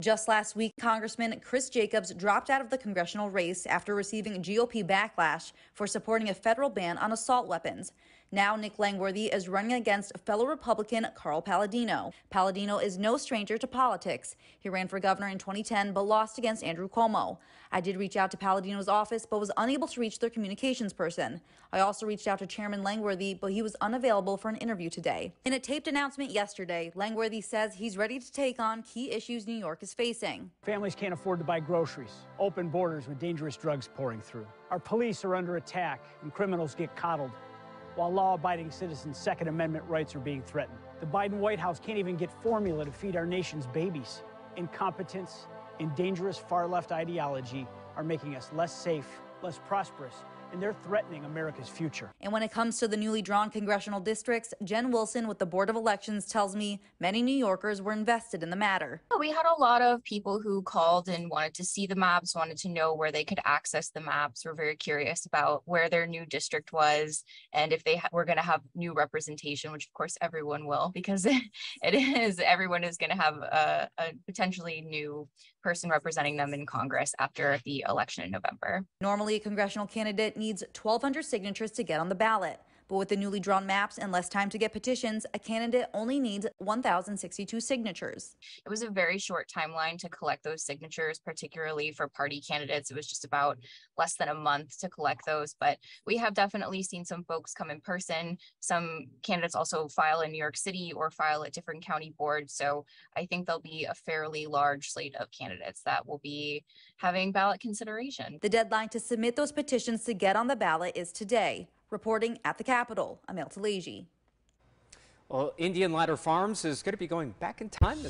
Just last week, Congressman Chris Jacobs dropped out of the congressional race after receiving GOP backlash for supporting a federal ban on assault weapons. Now, Nick Langworthy is running against fellow Republican Carl Paladino. Paladino is no stranger to politics. He ran for governor in 2010 but lost against Andrew Cuomo. I did reach out to Paladino's office but was unable to reach their communications person. I also reached out to Chairman Langworthy, but he was unavailable for an interview today. In a taped announcement yesterday, Langworthy says he's ready to take on key issues New York is facing. Families can't afford to buy groceries, open borders with dangerous drugs pouring through. Our police are under attack and criminals get coddled while law abiding citizens' Second Amendment rights are being threatened. The Biden White House can't even get formula to feed our nation's babies. Incompetence and dangerous far left ideology are making us less safe, less prosperous, and they're threatening America's future. And when it comes to the newly drawn congressional districts, Jen Wilson with the Board of Elections tells me many New Yorkers were invested in the matter. We had a lot of people who called and wanted to see the maps, wanted to know where they could access the maps, were very curious about where their new district was and if they were going to have new representation, which of course everyone will because it is, everyone is going to have a, a potentially new person representing them in Congress after the election in November. Normally, a congressional candidate needs 1,200 signatures to get on the ballot. But with the newly drawn maps and less time to get petitions, a candidate only needs 1,062 signatures. It was a very short timeline to collect those signatures, particularly for party candidates. It was just about less than a month to collect those. But we have definitely seen some folks come in person. Some candidates also file in New York City or file at different county boards. So I think there'll be a fairly large slate of candidates that will be having ballot consideration. The deadline to submit those petitions to get on the ballot is today. Reporting at the Capitol, Amal Tlaige. Well, Indian Ladder Farms is going to be going back in time this